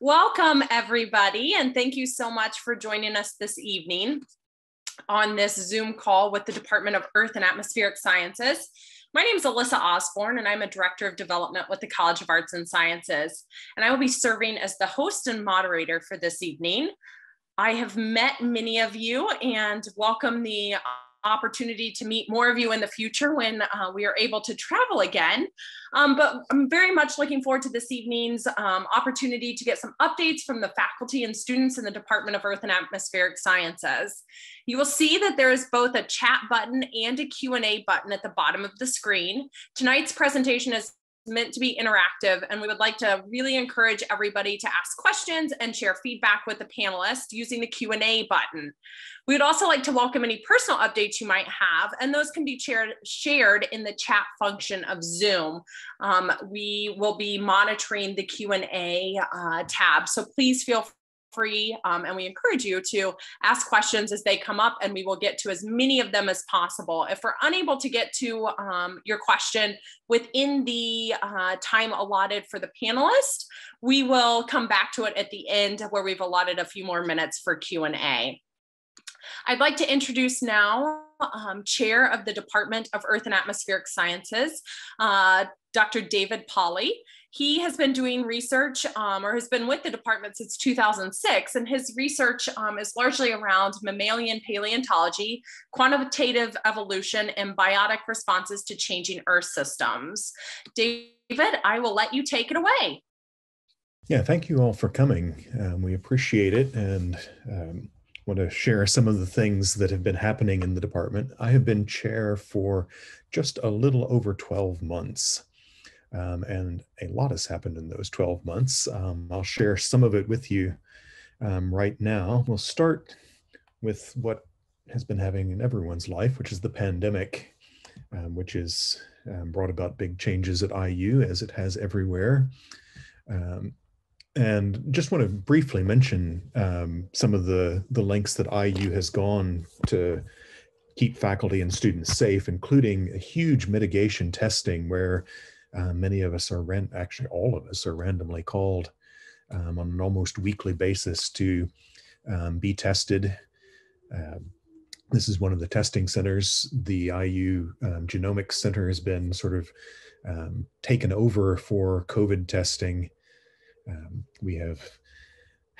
Welcome, everybody, and thank you so much for joining us this evening on this Zoom call with the Department of Earth and Atmospheric Sciences. My name is Alyssa Osborne, and I'm a Director of Development with the College of Arts and Sciences. And I will be serving as the host and moderator for this evening. I have met many of you and welcome the opportunity to meet more of you in the future when uh, we are able to travel again. Um, but I'm very much looking forward to this evening's um, opportunity to get some updates from the faculty and students in the Department of Earth and Atmospheric Sciences. You will see that there is both a chat button and a Q&A button at the bottom of the screen. Tonight's presentation is meant to be interactive and we would like to really encourage everybody to ask questions and share feedback with the panelists using the Q&A button. We would also like to welcome any personal updates you might have and those can be shared, shared in the chat function of Zoom. Um, we will be monitoring the Q&A uh, tab so please feel free um, and we encourage you to ask questions as they come up and we will get to as many of them as possible. If we're unable to get to um, your question within the uh, time allotted for the panelist, we will come back to it at the end where we've allotted a few more minutes for Q&A. I'd like to introduce now um, Chair of the Department of Earth and Atmospheric Sciences, uh, Dr. David Polly. He has been doing research um, or has been with the department since 2006, and his research um, is largely around mammalian paleontology, quantitative evolution, and biotic responses to changing Earth systems. David, I will let you take it away. Yeah, thank you all for coming. Um, we appreciate it and um, want to share some of the things that have been happening in the department. I have been chair for just a little over 12 months. Um, and a lot has happened in those 12 months. Um, I'll share some of it with you um, right now. We'll start with what has been having in everyone's life, which is the pandemic, um, which has um, brought about big changes at IU as it has everywhere. Um, and just want to briefly mention some of the, the lengths that IU has gone to keep faculty and students safe, including a huge mitigation testing where uh, many of us are, actually all of us are randomly called um, on an almost weekly basis to um, be tested. Um, this is one of the testing centers. The IU um, Genomics Center has been sort of um, taken over for COVID testing. Um, we have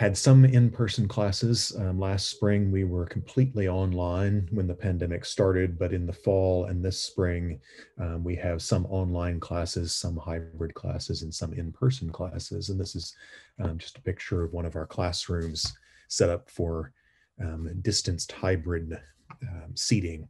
had some in-person classes. Um, last spring, we were completely online when the pandemic started, but in the fall and this spring, um, we have some online classes, some hybrid classes, and some in-person classes. And this is um, just a picture of one of our classrooms set up for um, distanced hybrid um, seating.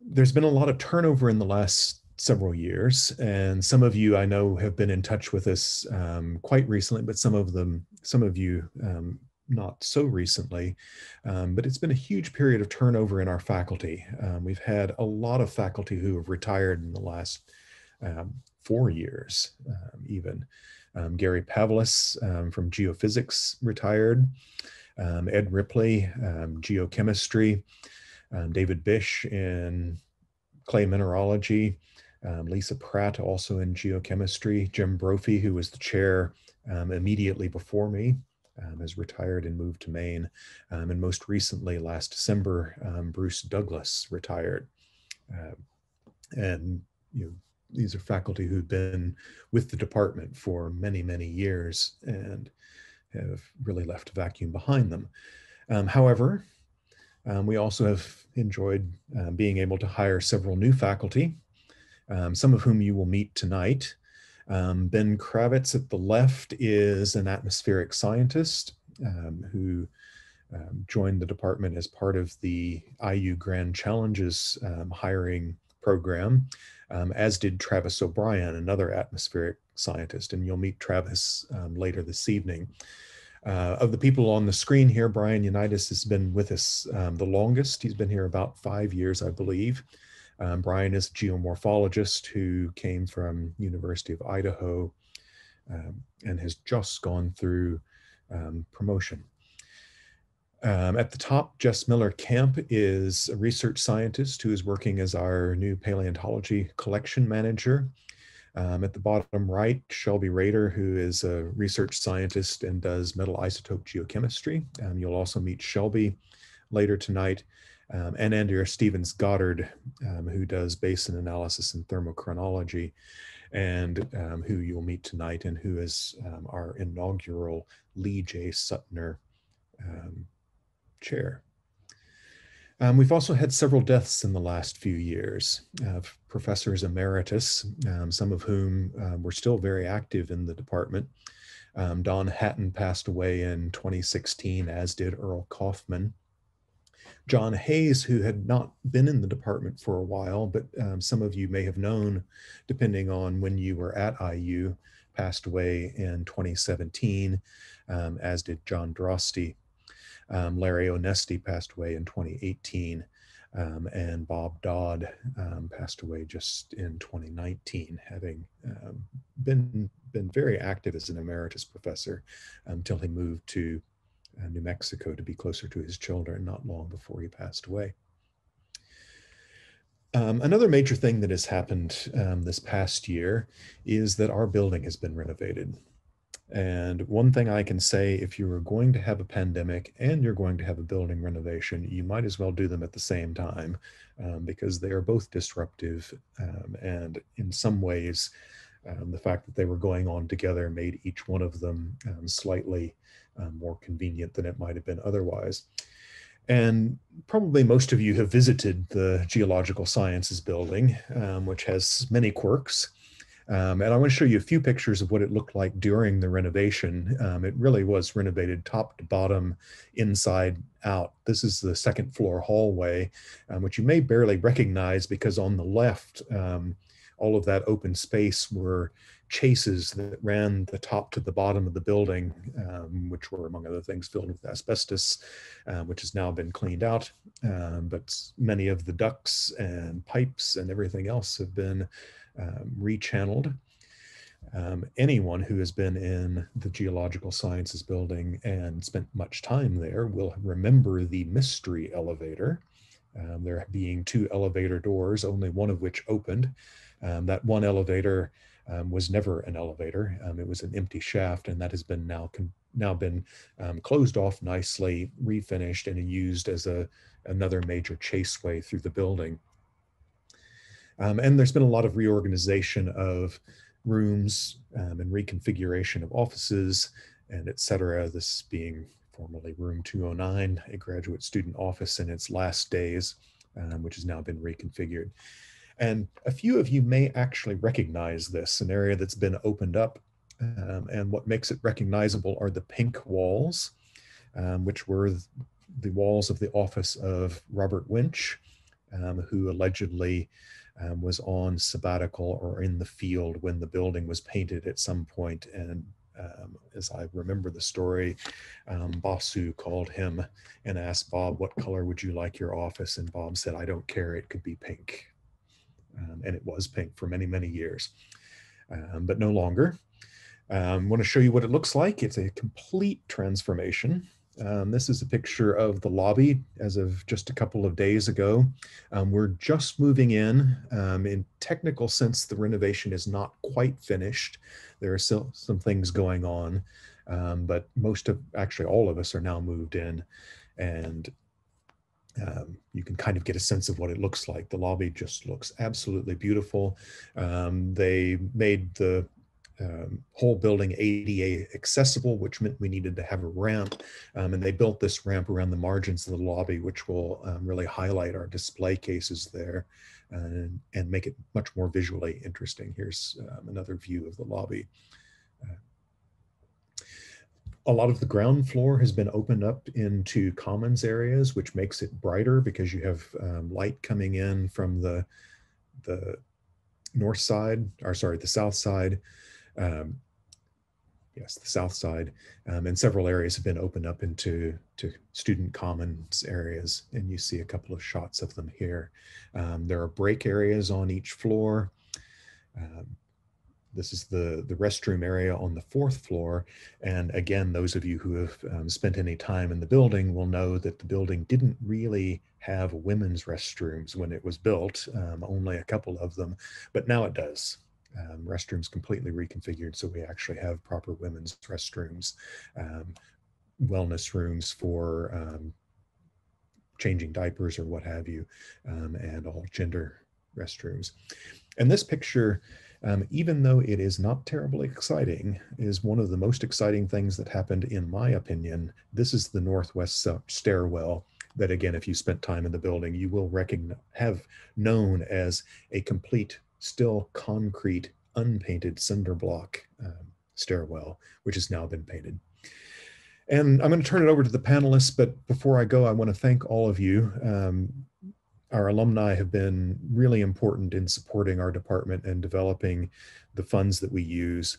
There's been a lot of turnover in the last several years. And some of you I know have been in touch with us um, quite recently, but some of them, some of you um, not so recently. Um, but it's been a huge period of turnover in our faculty. Um, we've had a lot of faculty who have retired in the last um, four years, um, even. Gary Pavlis from geophysics retired. Ed Ripley, geochemistry. David Bish in clay mineralogy, um, Lisa Pratt, also in geochemistry, Jim Brophy, who was the chair um, immediately before me, um, has retired and moved to Maine. Um, and most recently, last December, um, Bruce Douglas retired. Uh, and you know, these are faculty who've been with the department for many, many years and have really left a vacuum behind them. Um, however, we also have enjoyed being able to hire several new faculty um, some of whom you will meet tonight. Um, ben Kravitz at the left is an atmospheric scientist um, who um, joined the department as part of the IU Grand Challenges um, hiring program, um, as did Travis O'Brien, another atmospheric scientist. And you'll meet Travis later this evening. Uh, of the people on the screen here, Brian Yanites has been with us the longest. He's been here about five years, I believe. Um, Brian is a geomorphologist who came from University of Idaho um, and has just gone through um, promotion. Um, at the top, Jess Miller Camp is a research scientist who is working as our new paleontology collection manager. Um, at the bottom right, Shelby Rader, who is a research scientist and does metal isotope geochemistry. Um, you'll also meet Shelby later tonight, um, and Andrea Stevens Goddard, um, who does basin analysis and thermochronology, and um, who you'll meet tonight, and who is um, our inaugural Lee J. Suttner chair. Um, we've also had several deaths in the last few years of professors emeritus, um, some of whom um, were still very active in the department. Um, Don Hattin passed away in 2016, as did Erle Kauffman. John Hayes, who had not been in the department for a while, but um, some of you may have known, depending on when you were at IU, passed away in 2017, um, as did John Droste. Um, Larry Onesti passed away in 2018, um, and Bob Dodd um, passed away just in 2019, having um, been been very active as an emeritus professor until he moved to New Mexico to be closer to his children not long before he passed away. Um, another major thing that has happened um, this past year is that our building has been renovated. And one thing I can say, if you are going to have a pandemic and you're going to have a building renovation, you might as well do them at the same time um, because they are both disruptive. Um, and in some ways, um, the fact that they were going on together made each one of them um, slightly um, more convenient than it might have been otherwise. And probably most of you have visited the Geological Sciences building, um, which has many quirks. Um, and I want to show you a few pictures of what it looked like during the renovation. Um, it really was renovated top to bottom, inside out. This is the second floor hallway, um, which you may barely recognize because on the left, um, all of that open space were chases that ran the top to the bottom of the building, um, which were, among other things, filled with asbestos, uh, which has now been cleaned out. Um, but many of the ducts and pipes and everything else have been um, rechanneled. Um, anyone who has been in the geological sciences building and spent much time there will remember the mystery elevator. Um, there being two elevator doors, only one of which opened. Um, that one elevator um, was never an elevator. Um, it was an empty shaft, and that has been now now been closed off nicely, refinished, and used as a another major chaseway through the building. Um, and there's been a lot of reorganization of rooms um, and reconfiguration of offices and et cetera. This being formerly room 209, a graduate student office in its last days, um, which has now been reconfigured. And a few of you may actually recognize this, an area that's been opened up. Um, and what makes it recognizable are the pink walls, um, which were the walls of the office of Robert Wintsch, um, who allegedly um, was on sabbatical or in the field when the building was painted at some point. And um, as I remember the story, um, Basu called him and asked Bob, what color would you like your office? And Bob said, I don't care, it could be pink. Um, and it was pink for many, many years, um, but no longer. I um, want to show you what it looks like. It's a complete transformation. Um, this is a picture of the lobby as of just a couple of days ago. Um, we're just moving in. In technical sense, the renovation is not quite finished. There are still some things going on, but most of, actually all of us are now moved in and um, you can kind of get a sense of what it looks like. The lobby just looks absolutely beautiful. Um, they made the um, whole building ADA accessible, which meant we needed to have a ramp. Um, and they built this ramp around the margins of the lobby, which will um, really highlight our display cases there and, and make it much more visually interesting. Here's um, another view of the lobby. A lot of the ground floor has been opened up into commons areas, which makes it brighter because you have um, light coming in from the, the north side, or sorry, the south side, um, yes, the south side, um, and several areas have been opened up into to student commons areas, and you see a couple of shots of them here. Um, there are break areas on each floor. This is the, the restroom area on the fourth floor. And again, those of you who have um, spent any time in the building will know that the building didn't really have women's restrooms when it was built, um, only a couple of them, but now it does. um, restrooms completely reconfigured so we actually have proper women's restrooms, um, wellness rooms for um, changing diapers or what have you, um, and all gender restrooms. And this picture, um, even though it is not terribly exciting, is one of the most exciting things that happened, in my opinion. This is the northwest stairwell that, again, if you spent time in the building, you will recognize, have known as a complete, still concrete, unpainted cinder block um, stairwell, which has now been painted. And I'm going to turn it over to the panelists, but before I go, I want to thank all of you. Um, our alumni have been really important in supporting our department and developing the funds that we use.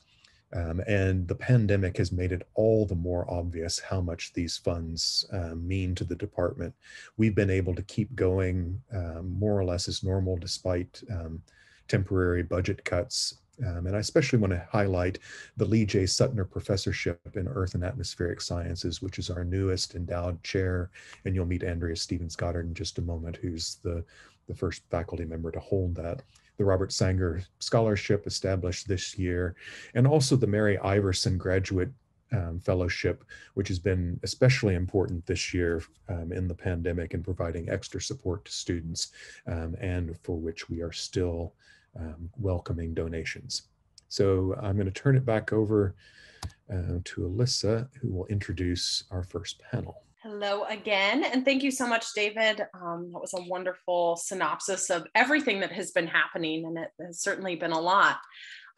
Um, and the pandemic has made it all the more obvious how much these funds um, mean to the department. We've been able to keep going um, more or less as normal despite um, temporary budget cuts um, and I especially want to highlight the Lee J. Suttner Professorship in Earth and Atmospheric Sciences, which is our newest endowed chair. And you'll meet Andrea Stevens Goddard in just a moment, who's the, the first faculty member to hold that. The Robert Sanger Scholarship established this year, and also the Mary Iverson Graduate um, Fellowship, which has been especially important this year um, in the pandemic in providing extra support to students, um, and for which we are still um, welcoming donations. So I'm going to turn it back over uh, to Alyssa, who will introduce our first panel. Hello again, and thank you so much, David. Um, that was a wonderful synopsis of everything that has been happening, and it has certainly been a lot.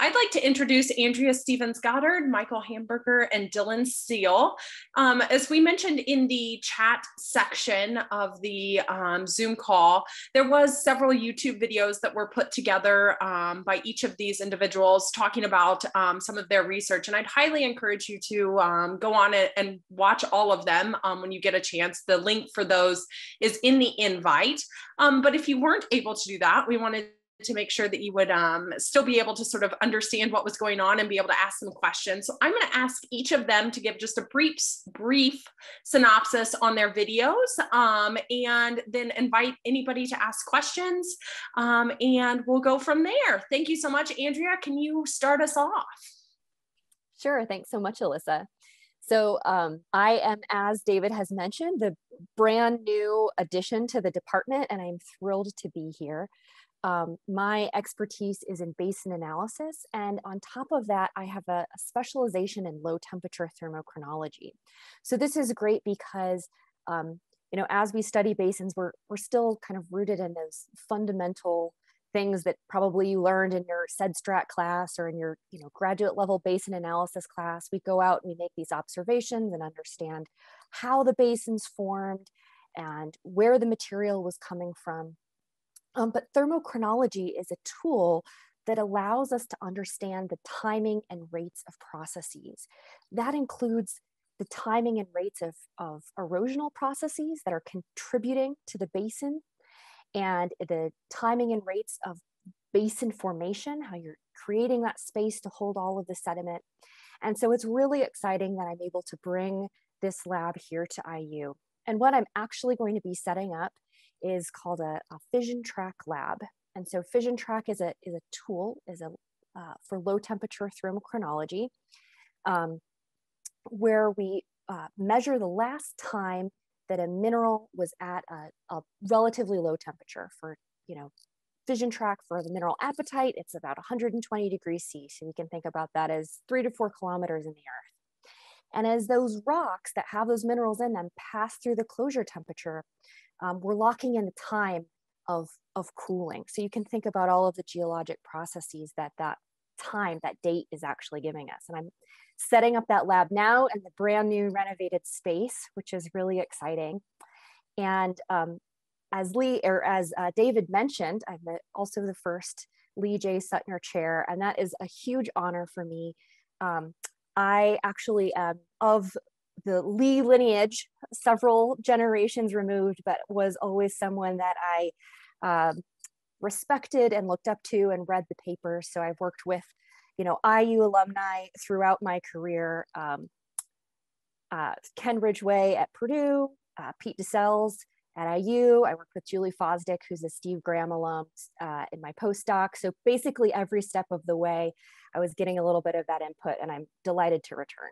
I'd like to introduce Andrea Stevens Goddard, Michael Hamburger, and Dylan Seal. Um, as we mentioned in the chat section of the um, Zoom call, there was several YouTube videos that were put together um, by each of these individuals talking about um, some of their research. And I'd highly encourage you to um, go on and watch all of them um, when you get a chance. The link for those is in the invite. but if you weren't able to do that, we wanted to make sure that you would um, still be able to sort of understand what was going on and be able to ask some questions. So I'm going to ask each of them to give just a brief, brief synopsis on their videos um, and then invite anybody to ask questions um, and we'll go from there. Thank you so much. Andrea, can you start us off? Sure. Thanks so much, Alyssa. So um, I am, as David has mentioned, the brand new addition to the department, and I'm thrilled to be here um, my expertise is in basin analysis. And on top of that, I have a, a, specialization in low temperature thermochronology. So this is great because, um, you know, as we study basins, we're, we're still kind of rooted in those fundamental things that probably you learned in your SEDSTRAT class or in your, you know, graduate level basin analysis class. We go out and we make these observations and understand how the basins formed and where the material was coming from um, but thermochronology is a tool that allows us to understand the timing and rates of processes. That includes the timing and rates of, of erosional processes that are contributing to the basin and the timing and rates of basin formation, how you're creating that space to hold all of the sediment. And so it's really exciting that I'm able to bring this lab here to IU. And what I'm actually going to be setting up is called a, a fission track lab. And so fission track is a, is a tool is a, uh, for low temperature thermochronology um, where we uh, measure the last time that a mineral was at a, a, relatively low temperature for, you know, fission track for the mineral apatite, it's about 120 degrees C. So you can think about that as three to four kilometers in the earth. And as those rocks that have those minerals in them pass through the closure temperature, um, we're locking in the time of, of cooling. So you can think about all of the geologic processes that that time, that date is actually giving us. And I'm setting up that lab now in the brand new renovated space, which is really exciting. And um, as Lee or as uh, David mentioned, I'm also the first Lee J. Suttner Chair, and that is a huge honor for me. Um, I actually am of the Lee lineage, several generations removed, but was always someone that I um, respected and looked up to and read the papers. So I've worked with, you know, IU alumni throughout my career. Um, uh, Ken Ridgway at Purdue, uh, Pete DeCelles at IU. I worked with Julie Fosdick, who's a Steve Graham alum uh, in my postdoc. So basically, every step of the way, I was getting a little bit of that input, and I'm delighted to return.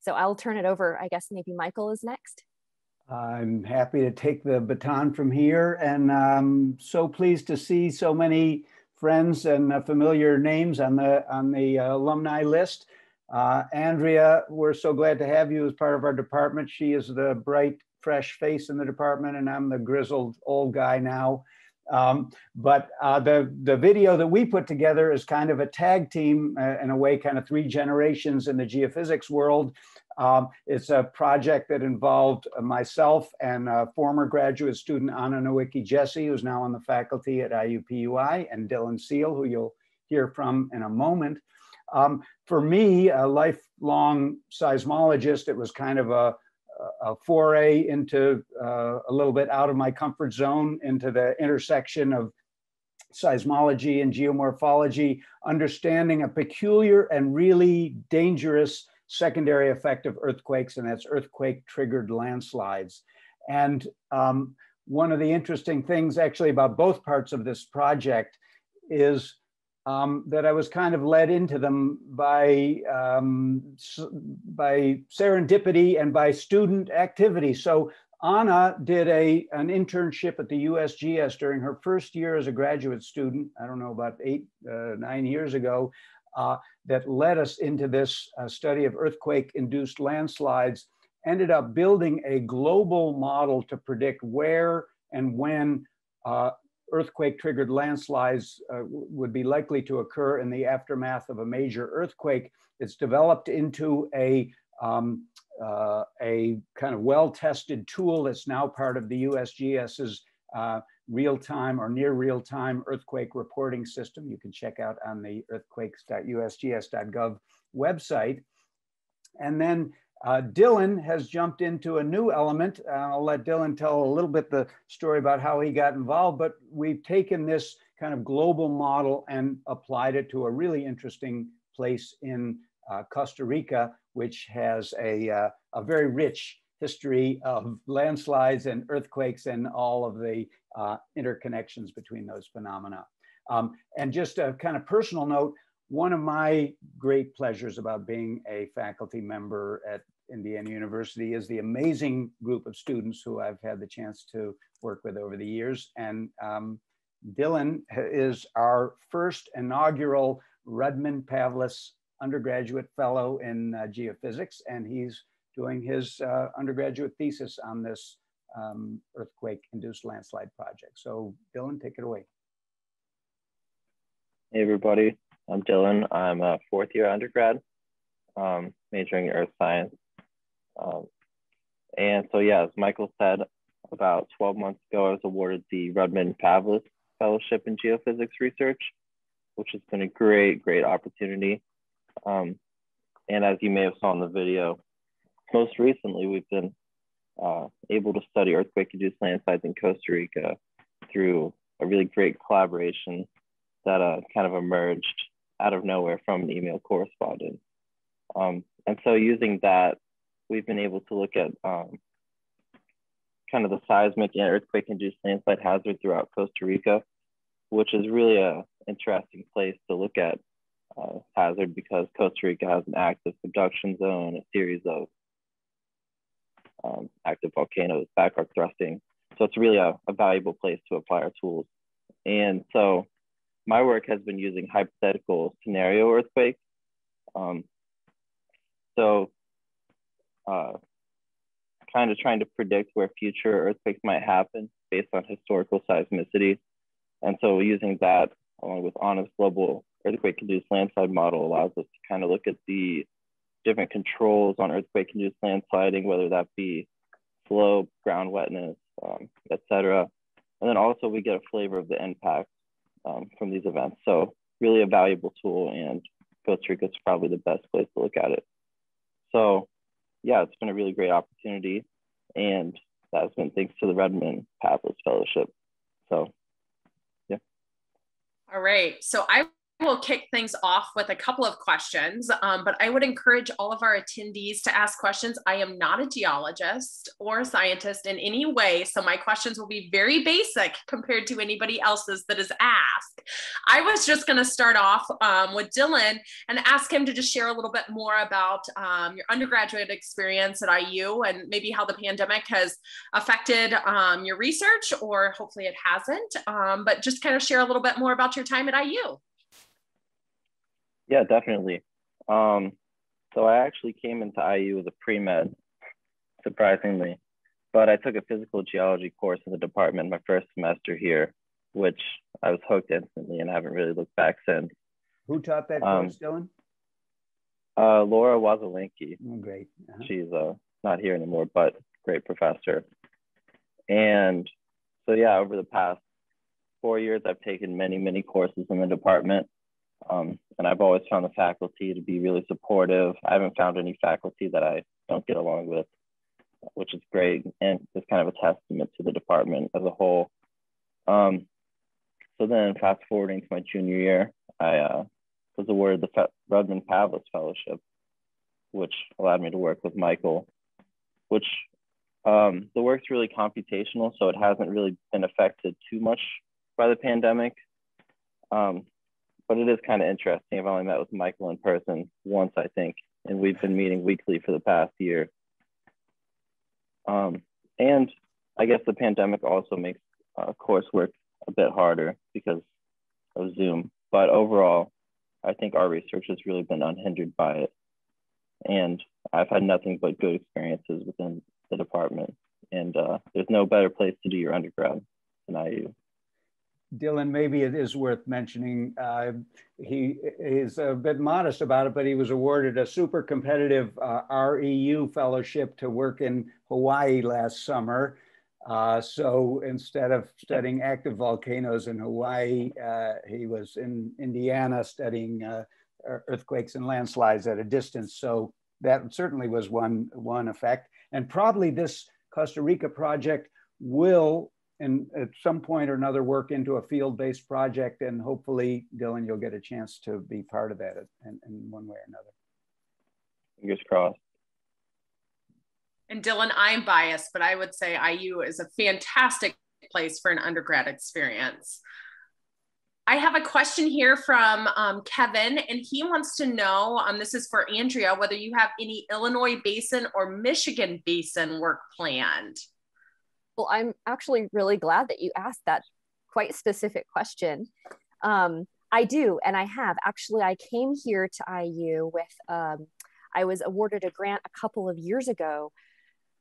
So I'll turn it over. I guess maybe Michael is next. I'm happy to take the baton from here, and I'm so pleased to see so many friends and uh, familiar names on the on the uh, alumni list. Uh, Andrea, we're so glad to have you as part of our department. She is the bright, fresh face in the department, and I'm the grizzled old guy now. Um, but uh, the, the video that we put together is kind of a tag team, uh, in a way, kind of three generations in the geophysics world. Um, it's a project that involved myself and a former graduate student, Anna Nowicki Jessee, who's now on the faculty at IUPUI, and Dylan Seal, who you'll hear from in a moment. Um, for me, a lifelong seismologist, it was kind of a, a foray into uh, a little bit out of my comfort zone into the intersection of seismology and geomorphology, understanding a peculiar and really dangerous secondary effect of earthquakes, and that's earthquake triggered landslides. And um, one of the interesting things actually about both parts of this project is um, that I was kind of led into them by, um, by serendipity and by student activity. So Anna did a, an internship at the USGS during her first year as a graduate student, I don't know, about eight, uh, nine years ago, uh, that led us into this uh, study of earthquake-induced landslides, ended up building a global model to predict where and when uh, earthquake triggered landslides uh, would be likely to occur in the aftermath of a major earthquake. It's developed into a, um, uh, a kind of well-tested tool that's now part of the USGS's uh, real-time or near real-time earthquake reporting system. You can check out on the earthquakes.usgs.gov website. And then uh, Dylan has jumped into a new element. Uh, I'll let Dylan tell a little bit the story about how he got involved, but we've taken this kind of global model and applied it to a really interesting place in uh, Costa Rica, which has a, uh, a very rich history of landslides and earthquakes and all of the uh, interconnections between those phenomena. Um, and just a kind of personal note, one of my great pleasures about being a faculty member at Indiana University is the amazing group of students who I've had the chance to work with over the years. And um, Dylan is our first inaugural Rudman Pavlis undergraduate fellow in uh, geophysics, and he's doing his uh, undergraduate thesis on this um, earthquake-induced landslide project. So Dylan, take it away. Hey everybody, I'm Dylan. I'm a fourth year undergrad, um, majoring in earth science. Um, and so, yeah, as Michael said, about 12 months ago, I was awarded the Rudman Pavlis Fellowship in Geophysics Research, which has been a great, great opportunity. Um, and as you may have saw in the video, most recently, we've been uh, able to study earthquake-induced landslides in Costa Rica through a really great collaboration that uh, kind of emerged out of nowhere from an email correspondence. Um, and so using that, we've been able to look at um, kind of the seismic and earthquake-induced landslide hazard throughout Costa Rica, which is really a interesting place to look at uh, hazard because Costa Rica has an active subduction zone, a series of um, active volcanoes, back arc thrusting. So it's really a, a valuable place to apply our tools. And so my work has been using hypothetical scenario earthquakes. Um, so, uh, kind of trying to predict where future earthquakes might happen based on historical seismicity. And so, using that along with Anna's global earthquake induced landslide model allows us to kind of look at the different controls on earthquake induced landsliding, whether that be slope, ground wetness, um, et cetera. And then also we get a flavor of the impact um, from these events. So really a valuable tool and Costa Rica is probably the best place to look at it. So yeah, it's been a really great opportunity and that's been thanks to the Rudman Pavlis Fellowship. So yeah. All right. So I will kick things off with a couple of questions, um, but I would encourage all of our attendees to ask questions. I am not a geologist or a scientist in any way, so my questions will be very basic compared to anybody else's that is asked. I was just going to start off um, with Dylan and ask him to just share a little bit more about um, your undergraduate experience at IU and maybe how the pandemic has affected um, your research, or hopefully it hasn't, um, but just kind of share a little bit more about your time at IU. Yeah, definitely. Um, so I actually came into IU as a pre-med, surprisingly, but I took a physical geology course in the department my first semester here, which I was hooked instantly and haven't really looked back since. Who taught that um, course, Dylan? Uh, Laura Wasylenki. Oh, great. Uh-huh. She's uh, not here anymore, but great professor. And so, yeah, over the past four years, I've taken many, many courses in the department. Um, and I've always found the faculty to be really supportive. I haven't found any faculty that I don't get along with, which is great. And is kind of a testament to the department as a whole. Um, so then fast forwarding to my junior year, I uh, was awarded the Fe- Rudman Pavlis Fellowship, which allowed me to work with Michael, which um, the work's really computational, so it hasn't really been affected too much by the pandemic. Um, but it is kind of interesting. I've only met with Michael in person once, I think, and we've been meeting weekly for the past year. Um, and I guess the pandemic also makes uh, coursework a bit harder because of Zoom. But overall, I think our research has really been unhindered by it. And I've had nothing but good experiences within the department. And uh, there's no better place to do your undergrad than IU. Dylan, maybe it is worth mentioning. Uh, he is a bit modest about it, but he was awarded a super competitive uh, REU fellowship to work in Hawaii last summer. Uh, so instead of studying active volcanoes in Hawaii, uh, he was in Indiana studying uh, earthquakes and landslides at a distance. So that certainly was one, one effect. And probably this Costa Rica project will and at some point or another work into a field-based project and hopefully dylan you'll get a chance to be part of that in, in one way or another. Fingers crossed. And dylan i'm biased but i would say iu is a fantastic place for an undergrad experience. I have a question here from um, Kevin, and he wants to know um, this is for Andrea whether you have any Illinois Basin or Michigan Basin work planned. Well, I'm actually really glad that you asked that quite specific question. Um, I do, and I have. Actually, I came here to IU with, um, I was awarded a grant a couple of years ago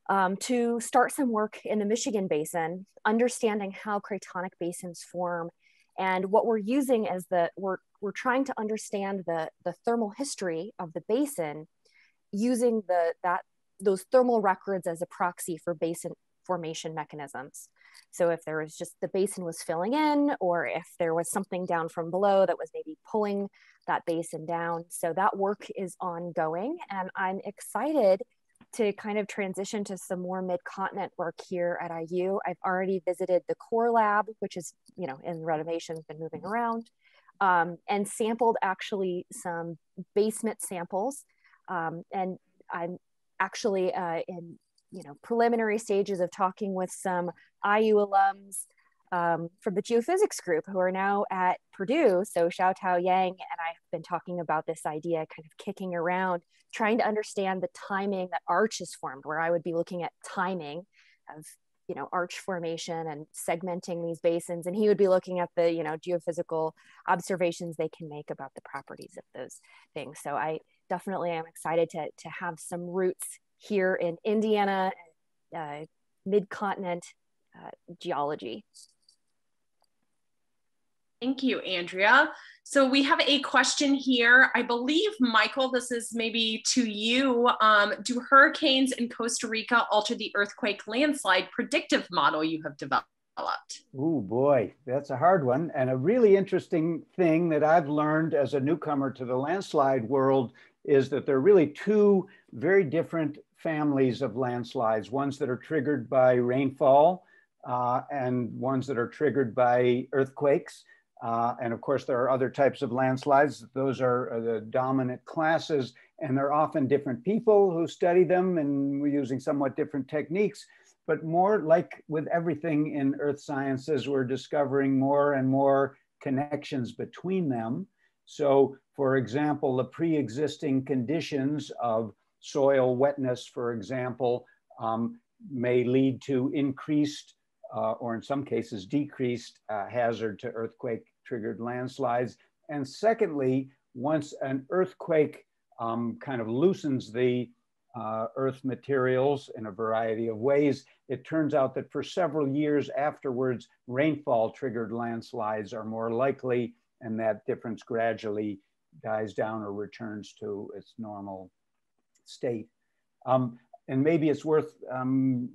um, to start some work in the Michigan Basin, understanding how cratonic basins form. And what we're using is that we're, we're trying to understand the, the thermal history of the basin using the, that, those thermal records as a proxy for basin formation mechanisms. So if there was just the basin was filling in, or if there was something down from below that was maybe pulling that basin down. So that work is ongoing, and I'm excited to kind of transition to some more mid-continent work here at IU. I've already visited the core lab, which is you know in renovation, been moving around, um, and sampled actually some basement samples, um, and I'm actually uh, in you know preliminary stages of talking with some IU alums um, from the geophysics group who are now at Purdue. So Xiao Tao Yang and I have been talking about this idea, kind of kicking around, trying to understand the timing that arch is formed, where I would be looking at timing of you know arch formation and segmenting these basins and he would be looking at the you know geophysical observations they can make about the properties of those things so i definitely am excited to to have some roots here in Indiana, uh, mid-continent uh, geology. Thank you, Andrea. So we have a question here. I believe, Michael, this is maybe to you. Um, do hurricanes in Costa Rica alter the earthquake landslide predictive model you have developed? Oh boy, that's a hard one. And a really interesting thing that I've learned as a newcomer to the landslide world is that there are really two very different families of landslides, ones that are triggered by rainfall uh, and ones that are triggered by earthquakes. Uh, and of course, there are other types of landslides. Those are, are, the dominant classes, and they're often different people who study them, and we're using somewhat different techniques. But more like with everything in earth sciences, we're discovering more and more connections between them. So, for example, the pre existing conditions of soil wetness, for example, um, may lead to increased uh, or in some cases decreased uh, hazard to earthquake triggered landslides. And secondly, once an earthquake um, kind of loosens the uh, earth materials in a variety of ways, it turns out that for several years afterwards, rainfall triggered landslides are more likely and that difference gradually dies down or returns to its normal state. Um, and maybe it's worth um,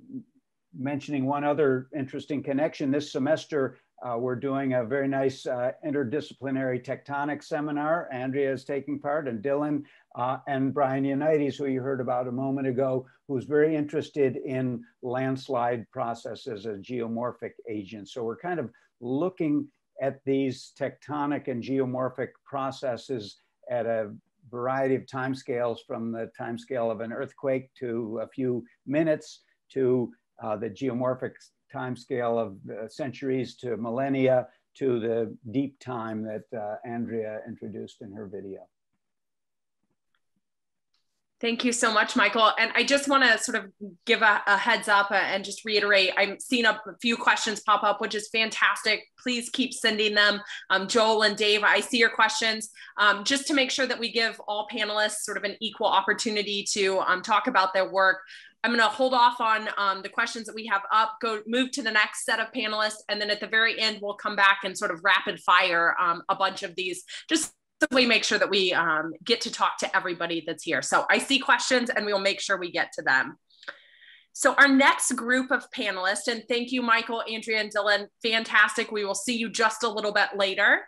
mentioning one other interesting connection. This semester, uh, we're doing a very nice uh, interdisciplinary tectonic seminar. Andrea is taking part and Dylan uh, and Brian Yanites, who you heard about a moment ago, who's very interested in landslide processes as geomorphic agents. So we're kind of looking at these tectonic and geomorphic processes at a variety of timescales from the timescale of an earthquake to a few minutes to uh, the geomorphic time scale of uh, centuries to millennia to the deep time that uh, Andrea introduced in her video. Thank you so much, Michael. And I just want to sort of give a, a heads up and just reiterate I'm seeing a few questions pop up, which is fantastic. Please keep sending them. Um, Joel and Dave, I see your questions. Um, just to make sure that we give all panelists sort of an equal opportunity to um, talk about their work. I'm going to hold off on um, the questions that we have up, go move to the next set of panelists, and then at the very end, we'll come back and sort of rapid fire um, a bunch of these, just we make sure that we um, get to talk to everybody that's here. So I see questions and we'll make sure we get to them. So our next group of panelists, and thank you, Michael, Andrea, and Dylan, fantastic. We will see you just a little bit later.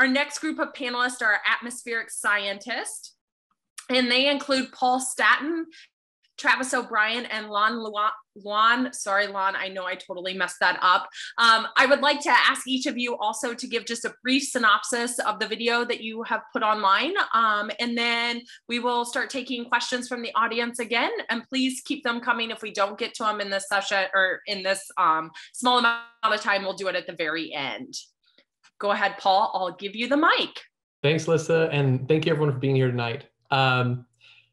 Our next group of panelists are atmospheric scientists, and they include Paul Staten Travis O'Brien and Lon Luan, sorry, Lon, I know I totally messed that up. Um, I would like to ask each of you also to give just a brief synopsis of the video that you have put online. Um, and then we will start taking questions from the audience again. And please keep them coming. If we don't get to them in this session or in this um, small amount of time, we'll do it at the very end. Go ahead, Paul, I'll give you the mic. Thanks, Lissa. And thank you everyone for being here tonight. Um,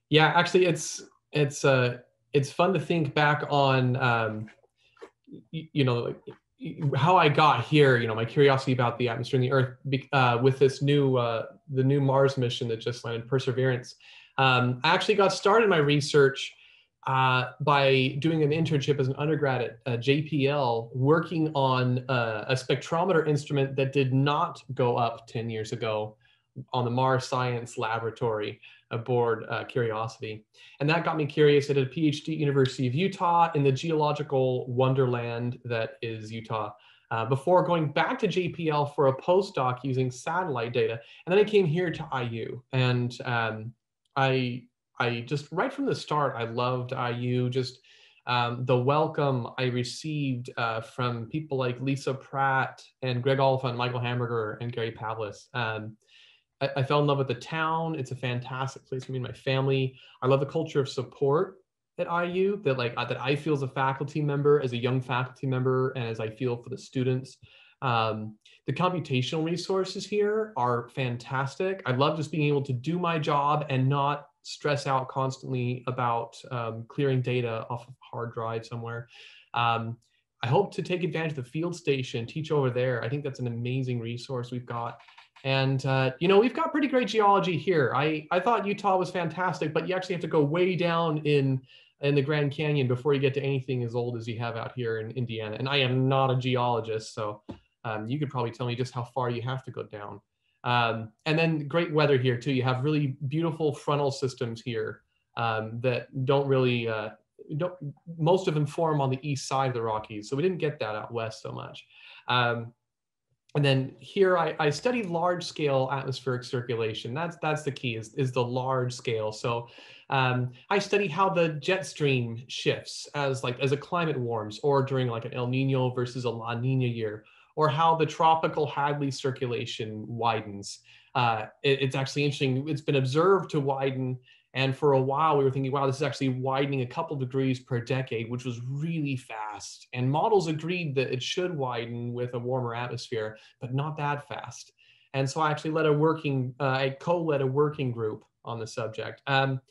yeah, actually it's it's uh it's fun to think back on um, you, you know how I got here. You know, my curiosity about the atmosphere and the Earth uh, with this new uh, the new Mars mission that just landed, Perseverance. Um, I actually got started my research uh, by doing an internship as an undergrad at uh, JPL, working on uh, a spectrometer instrument that did not go up 10 years ago on the Mars Science Laboratory aboard uh, Curiosity. And that got me curious. I did a PhD University of Utah in the geological wonderland that is Utah. Uh, before going back to JPL for a postdoc using satellite data. And then I came here to IU and um, I, I just right from the start, I loved IU, just um, the welcome I received uh, from people like Lisa Pratt and Greg Olyphant, Michael Hamburger, and Gary Pavlis. Um, I, fell in love with the town. It's a fantastic place for me and my family. I love the culture of support at IU that like that I feel as a faculty member, as a young faculty member, and as I feel for the students. Um, the computational resources here are fantastic. I love just being able to do my job and not stress out constantly about um, clearing data off of hard drive somewhere. Um, I hope to take advantage of the field station, teach over there. I think that's an amazing resource we've got. And uh, you know, we've got pretty great geology here. I, I thought Utah was fantastic, but you actually have to go way down in in the Grand Canyon before you get to anything as old as you have out here in Indiana. And I am not a geologist, so um, you could probably tell me just how far you have to go down. Um, and then great weather here too. You have really beautiful frontal systems here um, that don't really uh, don't most of them form on the east side of the Rockies, so we didn't get that out west so much. Um, and then here I, I studied large scale atmospheric circulation. That's that's the key is, is the large scale. So um, I study how the jet stream shifts as like as a climate warms or during like an El Nino versus a La Nina year, or how the tropical Hadley circulation widens. Uh, it, it's actually interesting. It's been observed to widen. And for a while, we were thinking, wow, this is actually widening a couple degrees per decade, which was really fast. And models agreed that it should widen with a warmer atmosphere, but not that fast. And so I actually led a working, uh, I co-led a working group on the subject. Um,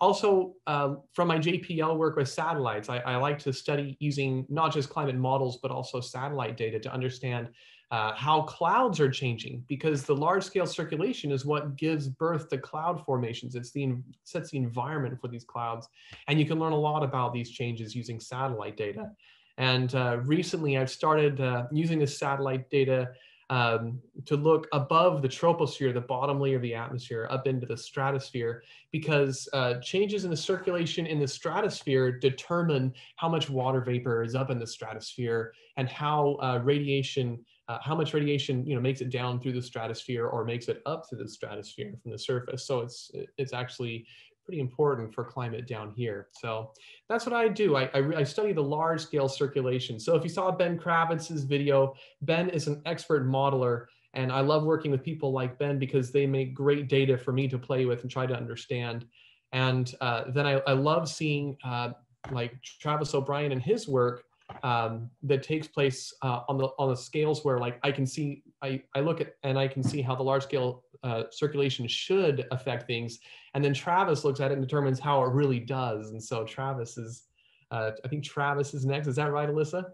also, uh, from my JPL work with satellites, I, I, like to study using not just climate models, but also satellite data to understand uh, how clouds are changing because the large scale circulation is what gives birth to cloud formations. It's the sets the environment for these clouds. And you can learn a lot about these changes using satellite data. And uh, recently I've started uh, using this satellite data um, to look above the troposphere, the bottom layer of the atmosphere, up into the stratosphere, because uh, changes in the circulation in the stratosphere determine how much water vapor is up in the stratosphere and how uh, radiation, uh, how much radiation, you know, makes it down through the stratosphere or makes it up to the stratosphere from the surface. So it's it's actually pretty important for climate down here. So that's what I do. I, I, I, study the large scale circulation. So if you saw Ben Kravitz's video, Ben is an expert modeler. And I love working with people like Ben because they make great data for me to play with and try to understand. And uh, then I, I love seeing uh, like Travis O'Brien and his work um, that takes place uh, on the on the scales where like I can see I, I look at and I can see how the large scale uh, circulation should affect things. And then Travis looks at it and determines how it really does. And so Travis is, uh, I think Travis is next. Is that right, Alyssa?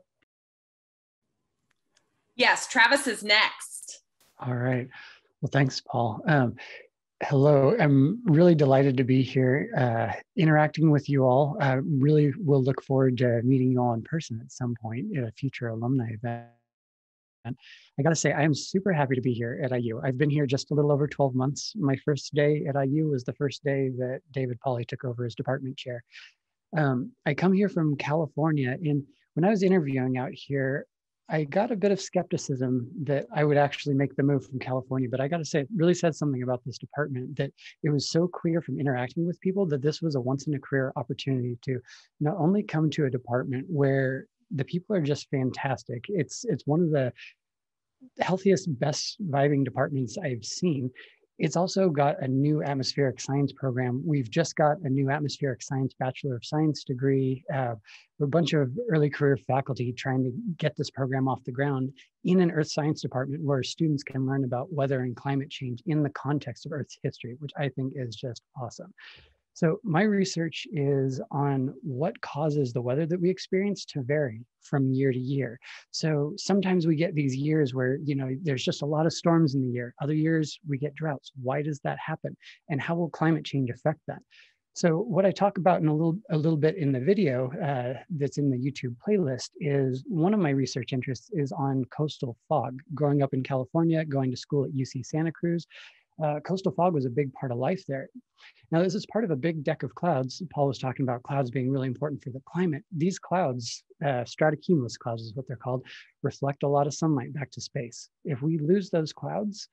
Yes, Travis is next. All right. Well, thanks, Paul. Um, hello, I'm really delighted to be here uh, interacting with you all. Uh, really will look forward to meeting you all in person at some point at a future alumni event. I got to say, I am super happy to be here at IU. I've been here just a little over 12 months. My first day at IU was the first day that David Polly took over as department chair. Um, I come here from California, and when I was interviewing out here, I got a bit of skepticism that I would actually make the move from California, but I got to say, it really said something about this department that it was so clear from interacting with people that this was a once in a career opportunity to not only come to a department where the people are just fantastic. It's it's one of the healthiest, best vibing departments I've seen. It's also got a new atmospheric science program. We've just got a new atmospheric science Bachelor of Science degree. Uh, a bunch of early career faculty trying to get this program off the ground in an earth science department where students can learn about weather and climate change in the context of Earth's history, which I think is just awesome. So my research is on what causes the weather that we experience to vary from year to year. So sometimes we get these years where, you know, there's just a lot of storms in the year. Other years we get droughts. Why does that happen? And how will climate change affect that? So what I talk about in a little a little bit in the video uh, that's in the YouTube playlist is one of my research interests is on coastal fog. Growing up in California, going to school at UC Santa Cruz, uh, coastal fog was a big part of life there. Now, this is part of a big deck of clouds. Paul was talking about clouds being really important for the climate. These clouds, uh, stratocumulus clouds is what they're called, reflect a lot of sunlight back to space. If we lose those clouds,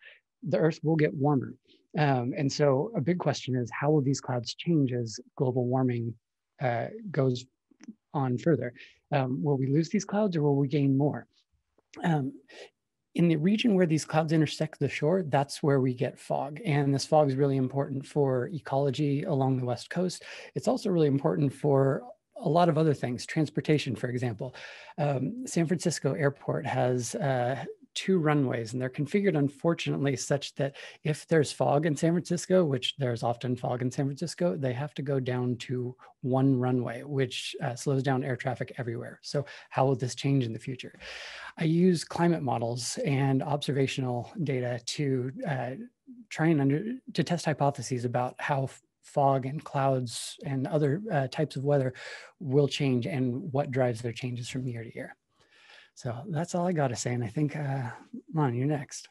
the Earth will get warmer. Um, and so a big question is, how will these clouds change as global warming uh, goes on further? Um, will we lose these clouds or will we gain more? Um, in the region where these clouds intersect the shore, that's where we get fog. And this fog is really important for ecology along the West Coast. It's also really important for a lot of other things, transportation, for example. Um, San Francisco Airport has uh, two runways and they're configured unfortunately such that if there's fog in San Francisco, which there's often fog in San Francisco, they have to go down to one runway, which uh, slows down air traffic everywhere. So how will this change in the future? I use climate models and observational data to uh, try and under, to test hypotheses about how fog and clouds and other uh, types of weather will change and what drives their changes from year to year. So that's all I got to say. And I think, uh, Lan, you're next.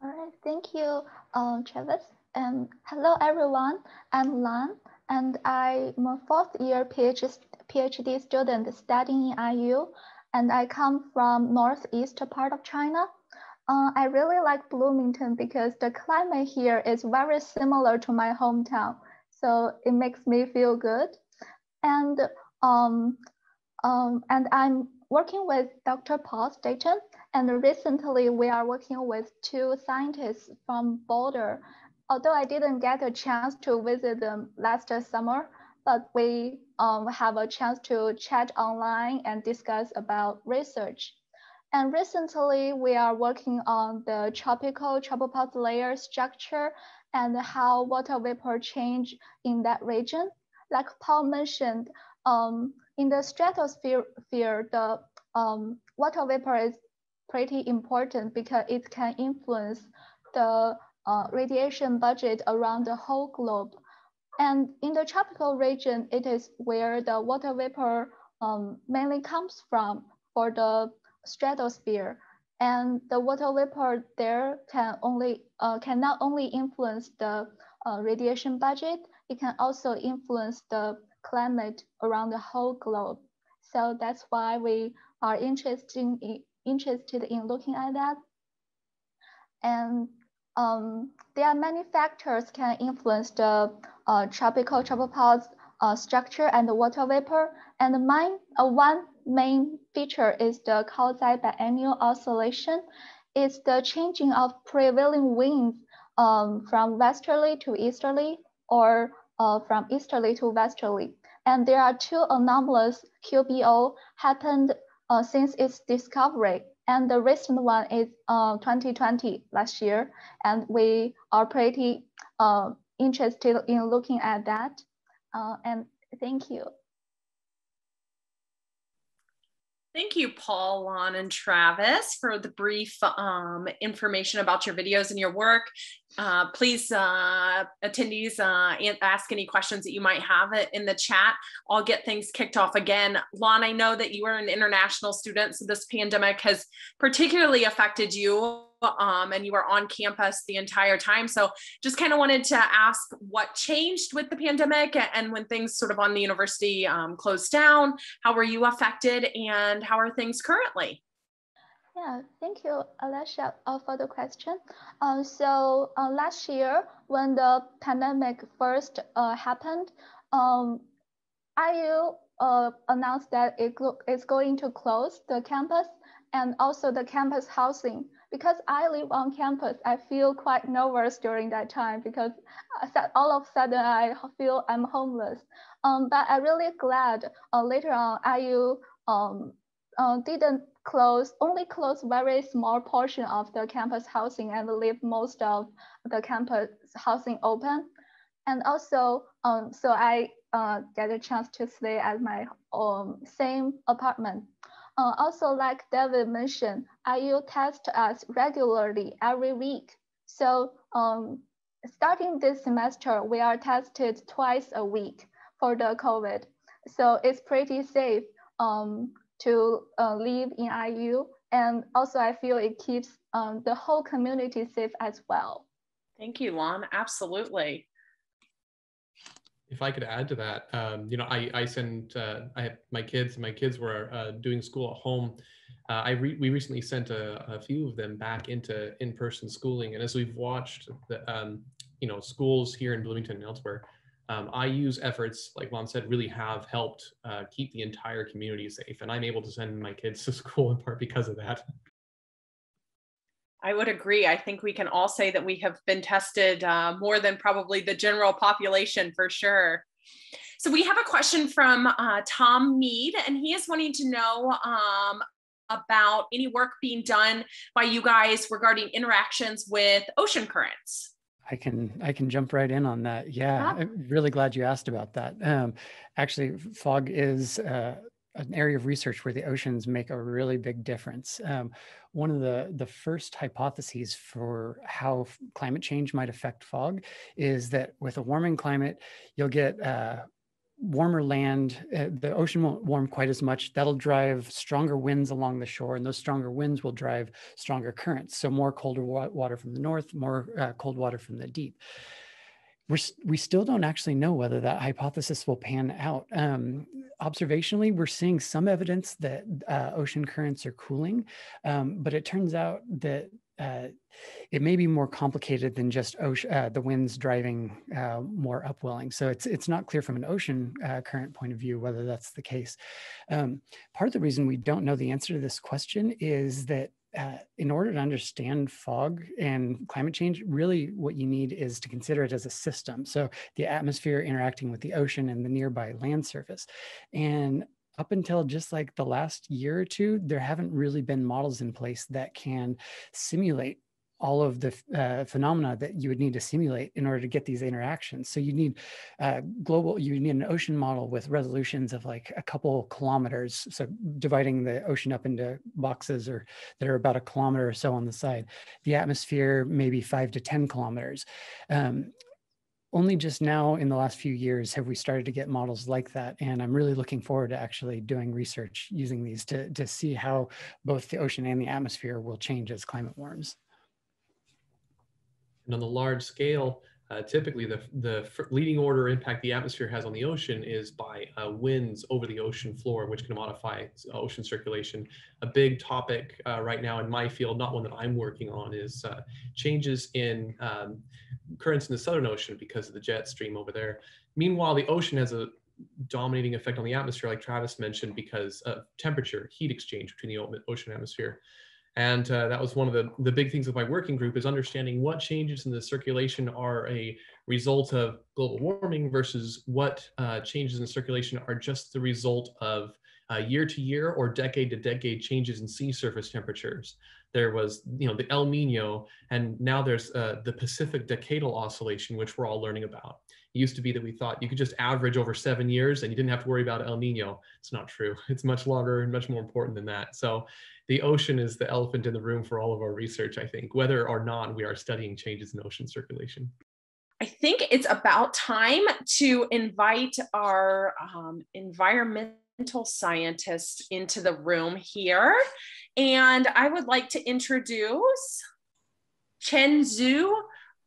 All right, thank you, um, Travis. And hello, everyone. I'm Lan, and I'm a fourth year PhD, PhD student studying in IU, and I come from northeast part of China. Uh, I really like Bloomington because the climate here is very similar to my hometown, so it makes me feel good. And um, um, and I'm working with Dr. Paul Staten, and recently we are working with two scientists from Boulder. Although I didn't get a chance to visit them last summer, but we um, have a chance to chat online and discuss about research. And recently we are working on the tropical tropopause layer structure and how water vapor change in that region. Like Paul mentioned, um, in the stratosphere, the um, water vapor is pretty important because it can influence the uh, radiation budget around the whole globe. And in the tropical region, it is where the water vapor um, mainly comes from for the stratosphere. And the water vapor there can only uh, can not only influence the uh, radiation budget, it can also influence the climate around the whole globe. So that's why we are interested in, interested in looking at that. And um, there are many factors can influence the uh, tropical tropopause uh, structure and the water vapor. And mine, uh, one main feature is the quasi-biennial oscillation. It's the changing of prevailing winds um, from westerly to easterly or uh, from easterly to westerly. And there are two anomalous QBO happened uh, since its discovery. And the recent one is uh, 2020 last year. And we are pretty uh, interested in looking at that. Uh, and thank you. Thank you, Paul, Lan, and Travis for the brief um, information about your videos and your work. Uh, please, uh, attendees, uh, ask any questions that you might have in the chat. I'll get things kicked off again. Lan, I know that you are an international student, so this pandemic has particularly affected you um, and you were on campus the entire time. So just kind of wanted to ask what changed with the pandemic and when things sort of on the university um, closed down, how were you affected and how are things currently? Yeah, thank you, Alicia, uh, for the question. Uh, so uh, last year, when the pandemic first uh, happened, um, IU uh, announced that it is going to close the campus and also the campus housing because I live on campus, I feel quite nervous during that time because all of a sudden I feel I'm homeless. Um, but I'm really glad uh, later on IU um, uh, didn't close, only close very small portion of the campus housing and leave most of the campus housing open. And also, um, so I uh, get a chance to stay at my um, same apartment uh, also, like David mentioned, IU tests us regularly every week. So um, starting this semester, we are tested twice a week for the COVID. So it's pretty safe um, to uh, live in IU. And also I feel it keeps um, the whole community safe as well. Thank you, Lan. Absolutely if I could add to that, um, you know, I, I sent, uh, I my kids, my kids were uh, doing school at home. Uh, I re we recently sent a, a, few of them back into in-person schooling. And as we've watched the, um, you know, schools here in Bloomington and elsewhere, um, IU's efforts, like Lan said, really have helped uh, keep the entire community safe. And I'm able to send my kids to school in part because of that. I would agree. I think we can all say that we have been tested uh, more than probably the general population for sure. So we have a question from uh, Tom Mead, and he is wanting to know um, about any work being done by you guys regarding interactions with ocean currents. I can I can jump right in on that. Yeah, I'm really glad you asked about that. Um, actually, fog is uh, an area of research where the oceans make a really big difference. Um, one of the, the first hypotheses for how climate change might affect fog is that with a warming climate, you'll get uh, warmer land. Uh, the ocean won't warm quite as much. That'll drive stronger winds along the shore, and those stronger winds will drive stronger currents. So more colder wa water from the north, more uh, cold water from the deep we're, we still don't actually know whether that hypothesis will pan out. Um, observationally, we're seeing some evidence that uh, ocean currents are cooling, um, but it turns out that uh, it may be more complicated than just ocean, uh, the winds driving uh, more upwelling. So it's it's not clear from an ocean uh, current point of view whether that's the case. Um, part of the reason we don't know the answer to this question is that uh, in order to understand fog and climate change, really what you need is to consider it as a system. So the atmosphere interacting with the ocean and the nearby land surface. And up until just like the last year or two, there haven't really been models in place that can simulate all of the uh, phenomena that you would need to simulate in order to get these interactions. So you need uh, global, you need an ocean model with resolutions of like a couple kilometers. So dividing the ocean up into boxes or that are about a kilometer or so on the side. The atmosphere maybe five to 10 kilometers. Um, only just now in the last few years have we started to get models like that. And I'm really looking forward to actually doing research using these to, to see how both the ocean and the atmosphere will change as climate warms. And on the large scale, uh, typically the, the leading order impact the atmosphere has on the ocean is by uh, winds over the ocean floor, which can modify ocean circulation. A big topic uh, right now in my field, not one that I'm working on, is uh, changes in um, currents in the Southern Ocean because of the jet stream over there. Meanwhile, the ocean has a dominating effect on the atmosphere, like Travis mentioned, because of temperature, heat exchange between the ocean and atmosphere. And uh, that was one of the, the big things with my working group is understanding what changes in the circulation are a result of global warming versus what uh, changes in circulation are just the result of year to year or decade to decade changes in sea surface temperatures. There was, you know, the El Nino, and now there's uh, the Pacific decadal oscillation, which we're all learning about. It used to be that we thought you could just average over seven years and you didn't have to worry about El Nino. It's not true. It's much longer and much more important than that. So the ocean is the elephant in the room for all of our research, I think, whether or not we are studying changes in ocean circulation. I think it's about time to invite our um, environmental scientist into the room here. And I would like to introduce Chen Zhu,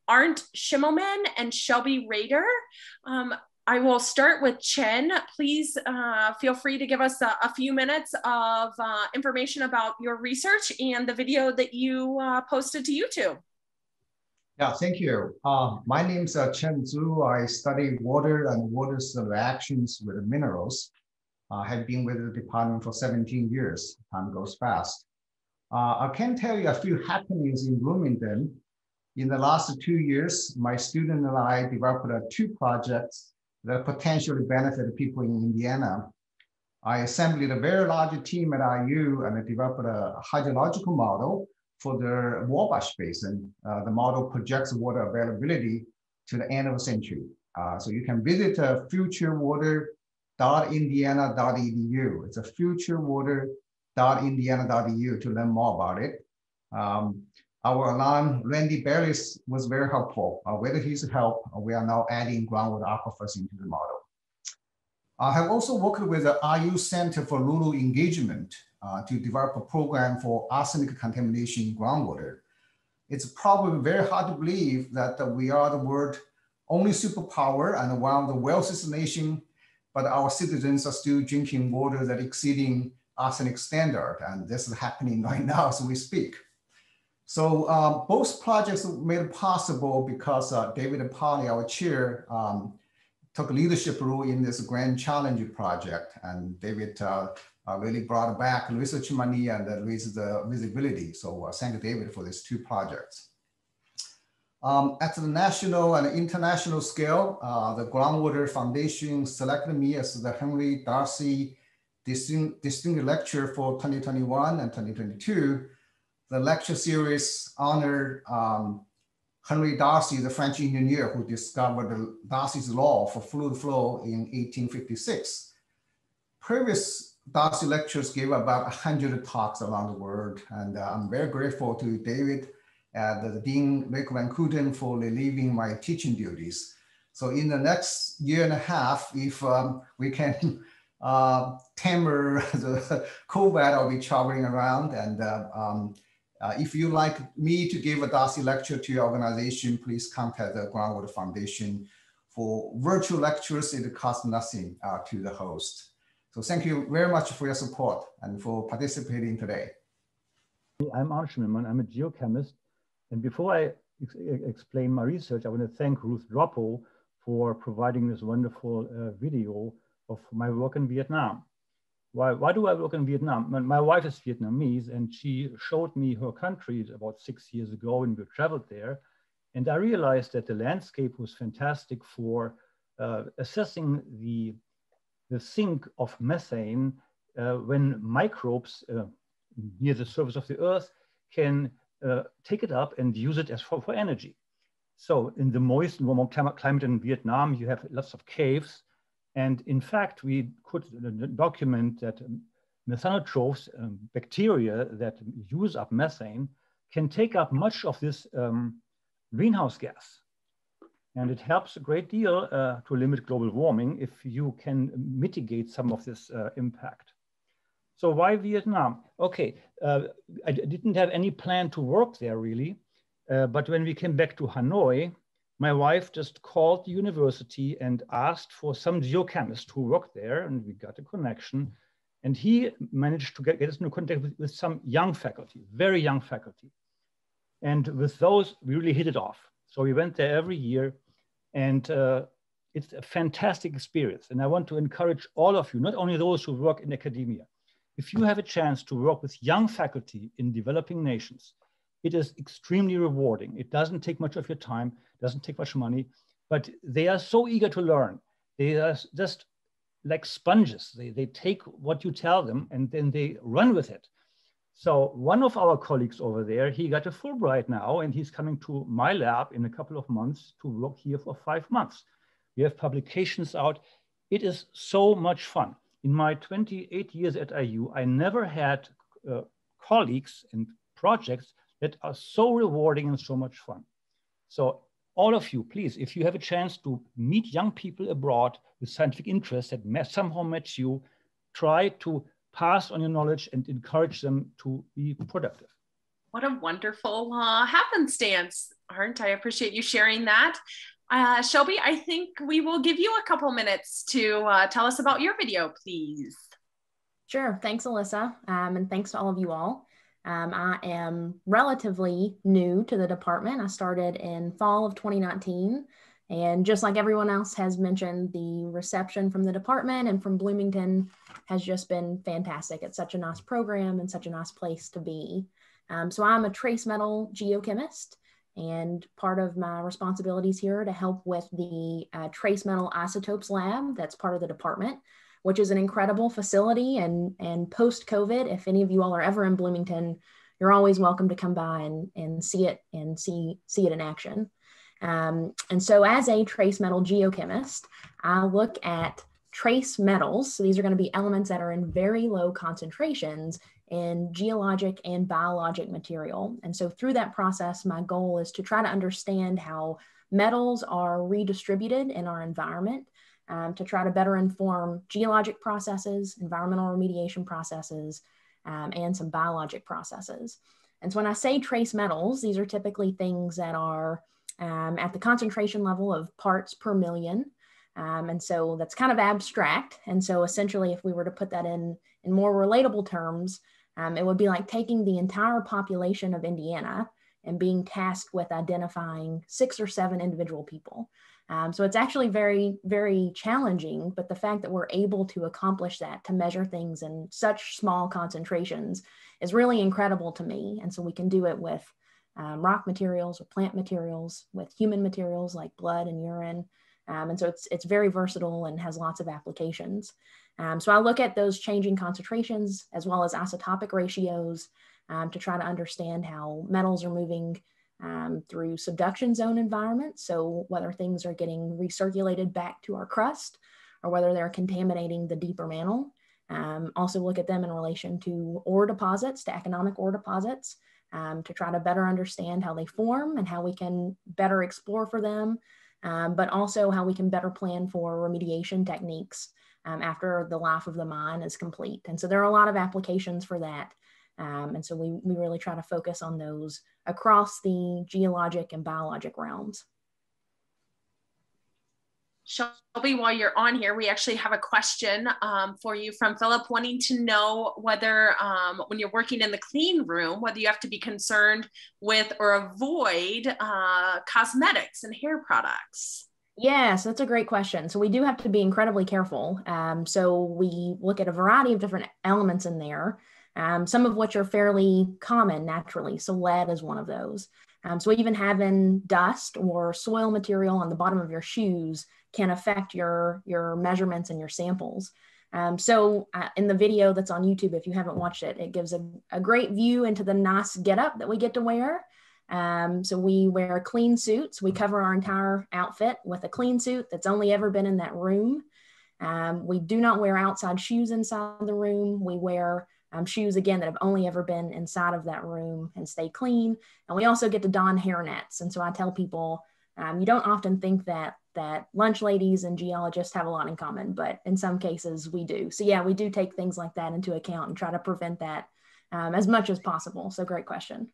Arndt Schimmelmann, and Shelby Rader. Um, I will start with Chen. Please uh, feel free to give us a, a few minutes of uh, information about your research and the video that you uh, posted to YouTube. Yeah, thank you. Um, my name is uh, Chen Zhu. I study water and water's reactions with minerals. I have been with the department for 17 years. Time goes fast. Uh, I can tell you a few happenings in Bloomington. In the last two years, my student and I developed uh, two projects that potentially benefit people in Indiana. I assembled a very large team at IU and I developed a hydrological model for the Wabash Basin. Uh, the model projects water availability to the end of the century. Uh, so you can visit uh, futurewater.indiana.edu. It's a futurewater.indiana.edu to learn more about it. Um, our alum, Randy Bellis, was very helpful. Uh, with his help, uh, we are now adding groundwater aquifers into the model. I have also worked with the IU Center for Rural Engagement uh, to develop a program for arsenic contamination in groundwater. It's probably very hard to believe that we are the world's only superpower and one of the wealthiest nation, but our citizens are still drinking water that exceeding arsenic standard. And this is happening right now as we speak. So um, both projects made possible because uh, David Polly, our chair, um, took leadership role in this grand challenge project. And David uh, uh, really brought back research money and the visibility. So uh, thank David for these two projects. Um, at the national and international scale, uh, the Groundwater Foundation selected me as the Henry Darcy Distinguished Lecturer for 2021 and 2022 the lecture series honored um, Henry Darcy, the French engineer who discovered Darcy's law for fluid flow in 1856. Previous Darcy lectures gave about 100 talks around the world, and uh, I'm very grateful to David and the Dean Rick Van Kooten for relieving my teaching duties. So in the next year and a half, if um, we can uh, temper the COVID, I'll be traveling around and uh, um, uh, if you like me to give a Darcy lecture to your organization, please contact the Groundwater Foundation. For virtual lectures, it costs nothing uh, to the host. So thank you very much for your support and for participating today. I'm Arndt Schimmelmann. I'm a geochemist And before I ex explain my research, I want to thank Ruth Droppo for providing this wonderful uh, video of my work in Vietnam. Why, why do I work in Vietnam? My, wife is Vietnamese and she showed me her country about six years ago and we traveled there. And I realized that the landscape was fantastic for uh, assessing the, the sink of methane uh, when microbes uh, near the surface of the earth can uh, take it up and use it as for, for energy. So in the moist and warm climate in Vietnam, you have lots of caves. And in fact, we could uh, document that methanotrophs, um, bacteria that use up methane, can take up much of this um, greenhouse gas. And it helps a great deal uh, to limit global warming if you can mitigate some of this uh, impact. So why Vietnam? Okay, uh, I didn't have any plan to work there really. Uh, but when we came back to Hanoi, my wife just called the university and asked for some geochemist who worked there and we got a connection. And he managed to get, get us into contact with, with some young faculty, very young faculty. And with those, we really hit it off. So we went there every year and uh, it's a fantastic experience. And I want to encourage all of you, not only those who work in academia, if you have a chance to work with young faculty in developing nations, it is extremely rewarding. It doesn't take much of your time, doesn't take much money, but they are so eager to learn. They are just like sponges. They, they take what you tell them and then they run with it. So one of our colleagues over there, he got a Fulbright now and he's coming to my lab in a couple of months to work here for five months. We have publications out. It is so much fun. In my 28 years at IU, I never had uh, colleagues and projects that are so rewarding and so much fun. So all of you, please, if you have a chance to meet young people abroad with scientific interests that somehow match you, try to pass on your knowledge and encourage them to be productive. What a wonderful uh, happenstance, Arndt. I appreciate you sharing that. Uh, Shelby, I think we will give you a couple minutes to uh, tell us about your video, please. Sure. Thanks, Alyssa. Um, and thanks to all of you all. Um, I am relatively new to the department. I started in fall of 2019. And just like everyone else has mentioned, the reception from the department and from Bloomington has just been fantastic. It's such a nice program and such a nice place to be. Um, so I'm a trace metal geochemist, and part of my responsibilities here to help with the uh, trace metal isotopes lab that's part of the department, which is an incredible facility. And, and post COVID, if any of you all are ever in Bloomington, you're always welcome to come by and, and see it and see, see it in action. Um, and so as a trace metal geochemist, I look at trace metals. So these are going to be elements that are in very low concentrations in geologic and biologic material. And so through that process, my goal is to try to understand how metals are redistributed in our environment um, to try to better inform geologic processes, environmental remediation processes, um, and some biologic processes. And so when I say trace metals, these are typically things that are um, at the concentration level of parts per million. Um, and so that's kind of abstract. And so essentially, if we were to put that in, in more relatable terms, um, it would be like taking the entire population of Indiana and being tasked with identifying six or seven individual people. Um, so it's actually very, very challenging, but the fact that we're able to accomplish that, to measure things in such small concentrations, is really incredible to me. And so we can do it with um, rock materials, with plant materials, with human materials like blood and urine. Um, and so it's, it's very versatile and has lots of applications. Um, so I look at those changing concentrations as well as isotopic ratios um, to try to understand how metals are moving um, through subduction zone environments. So whether things are getting recirculated back to our crust or whether they're contaminating the deeper mantle. Um, also look at them in relation to ore deposits, to economic ore deposits, um, to try to better understand how they form and how we can better explore for them, um, but also how we can better plan for remediation techniques um, after the life of the mine is complete. And so there are a lot of applications for that. Um, and so we, we really try to focus on those across the geologic and biologic realms. Shelby, while you're on here, we actually have a question um, for you from Philip wanting to know whether, um, when you're working in the clean room, whether you have to be concerned with or avoid uh, cosmetics and hair products. Yes, that's a great question. So we do have to be incredibly careful. Um, so we look at a variety of different elements in there, um, some of which are fairly common naturally. So lead is one of those. Um, so even having dust or soil material on the bottom of your shoes can affect your, your measurements and your samples. Um, so uh, in the video that's on YouTube, if you haven't watched it, it gives a, a great view into the nice getup that we get to wear. Um, so we wear clean suits. We cover our entire outfit with a clean suit that's only ever been in that room. Um, we do not wear outside shoes inside the room. We wear um, shoes again that have only ever been inside of that room and stay clean. And we also get to don hair nets. And so I tell people, um, you don't often think that that lunch ladies and geologists have a lot in common, but in some cases we do. So yeah, we do take things like that into account and try to prevent that um, as much as possible. So great question.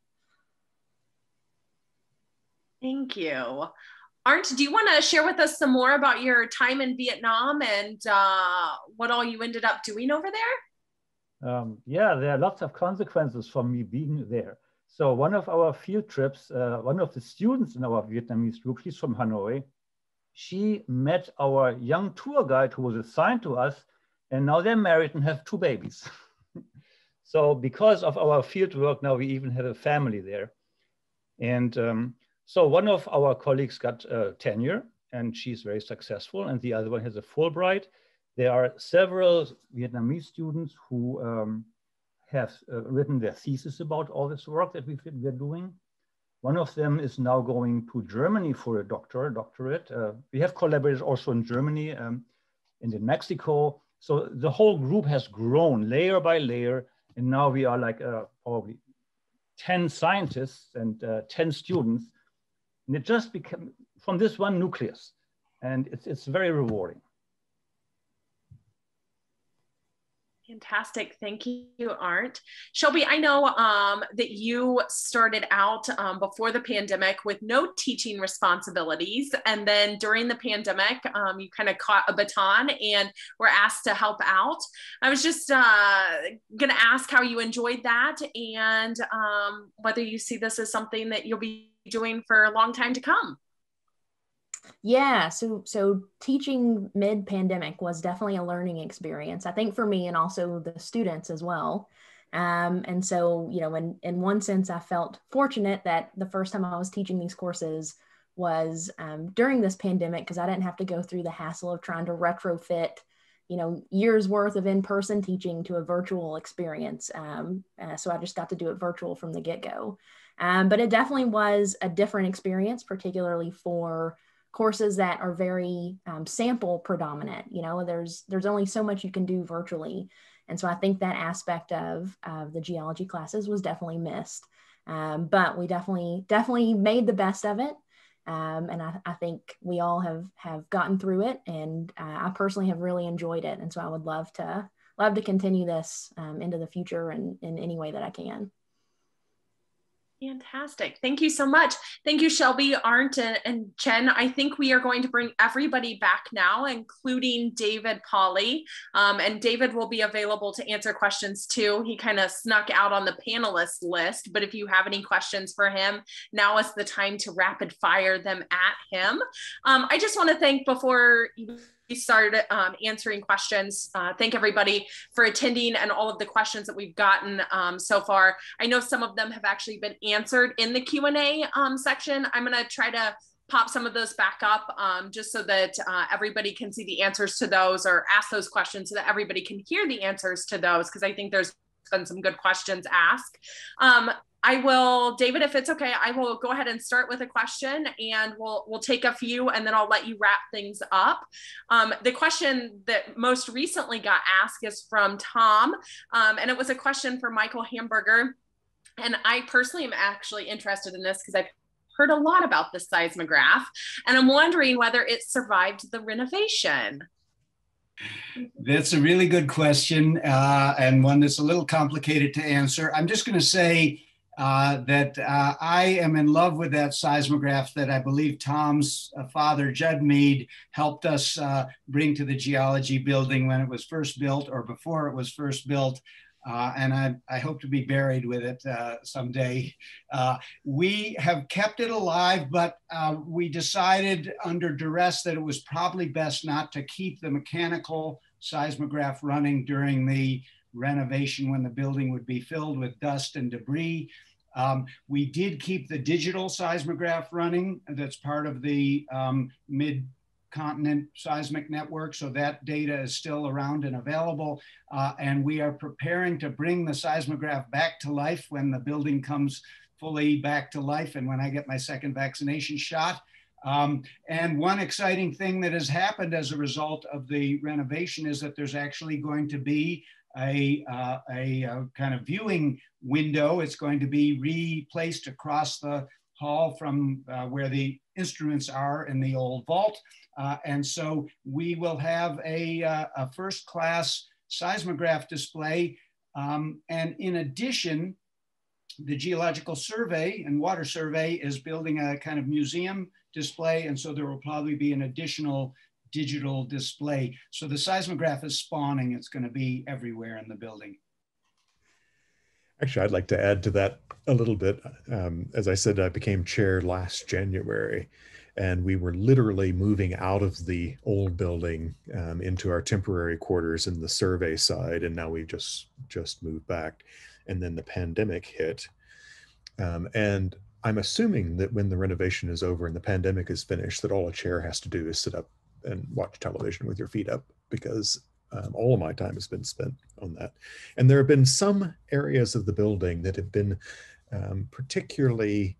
Thank you. Arndt, do you want to share with us some more about your time in Vietnam and uh, what all you ended up doing over there? Um, yeah, there are lots of consequences for me being there. So one of our field trips, uh, one of the students in our Vietnamese group, she's from Hanoi, she met our young tour guide who was assigned to us, and now they're married and have two babies. so because of our field work, now we even have a family there. And um, so one of our colleagues got uh, tenure and she's very successful and the other one has a Fulbright. There are several Vietnamese students who um, have uh, written their thesis about all this work that we've, we're doing. One of them is now going to Germany for a doctor, doctorate. Uh, we have collaborators also in Germany um, and in Mexico. So the whole group has grown layer by layer. And now we are like uh, probably 10 scientists and uh, 10 students and it just became from this one nucleus. And it's, it's very rewarding. Fantastic. Thank you, Arndt. Shelby, I know um, that you started out um, before the pandemic with no teaching responsibilities. And then during the pandemic, um, you kind of caught a baton and were asked to help out. I was just uh, going to ask how you enjoyed that and um, whether you see this as something that you'll be doing for a long time to come. Yeah, so so teaching mid pandemic was definitely a learning experience. I think for me and also the students as well. Um, and so, you know, in in one sense, I felt fortunate that the first time I was teaching these courses was um, during this pandemic because I didn't have to go through the hassle of trying to retrofit, you know, years worth of in person teaching to a virtual experience. Um, uh, so I just got to do it virtual from the get go. Um, but it definitely was a different experience, particularly for courses that are very um, sample predominant. You know, there's there's only so much you can do virtually, and so I think that aspect of of the geology classes was definitely missed. Um, but we definitely definitely made the best of it. Um, and I, I, think we all have have gotten through it, and uh, I personally have really enjoyed it. And so I would love to love to continue this um, into the future and in any way that I can. Fantastic. Thank you so much. Thank you, Shelby, Arndt, and, and Chen. I think we are going to bring everybody back now, including David Polly. Um, and David will be available to answer questions too. He kind of snuck out on the panelist list, but if you have any questions for him, now is the time to rapid fire them at him. Um, I just want to thank before you we started um, answering questions. Uh, thank everybody for attending and all of the questions that we've gotten um, so far. I know some of them have actually been answered in the Q&A um, section. I'm gonna try to pop some of those back up um, just so that uh, everybody can see the answers to those or ask those questions so that everybody can hear the answers to those because I think there's been some good questions asked. I will, David, if it's okay, I will go ahead and start with a question and we'll we'll take a few and then I'll let you wrap things up. Um, the question that most recently got asked is from Tom, um, and it was a question for Michael Hamburger. And I personally am actually interested in this because I've heard a lot about the seismograph, and I'm wondering whether it survived the renovation. That's a really good question, uh, and one that's a little complicated to answer. I'm just going to say uh, that uh, I am in love with that seismograph that I believe Tom's uh, father, Judd Mead, helped us uh, bring to the geology building when it was first built or before it was first built. Uh, and I, I, hope to be buried with it someday. we have kept it alive, but we decided under duress that it was probably best not to keep the mechanical seismograph running during the renovation when the building would be filled with dust and debris. Um, we did keep the digital seismograph running. That's part of the um, mid continent seismic network. So that data is still around and available. Uh, and we are preparing to bring the seismograph back to life when the building comes fully back to life and when I get my second vaccination shot. Um, and one exciting thing that has happened as a result of the renovation is that there's actually going to be a, uh, a, a, uh, kind of viewing window. It's going to be replaced across the hall from uh, where the instruments are in the old vault. Uh, and so we will have a, uh, a first class seismograph display. Um, and in addition, the Geological Survey and Water Survey is building a kind of museum display. And so there will probably be an additional digital display. So the seismograph is spawning. It's going to be everywhere in the building. Actually, I'd like to add to that a little bit. Um, as I said, I became chair last January, and we were literally moving out of the old building um, into our temporary quarters in the survey side, and now we've just just moved back. And then the pandemic hit, um, and I'm assuming that when the renovation is over and the pandemic is finished, that all a chair has to do is sit up and watch television with your feet up because um, all of my time has been spent on that. And there have been some areas of the building that have been um, particularly,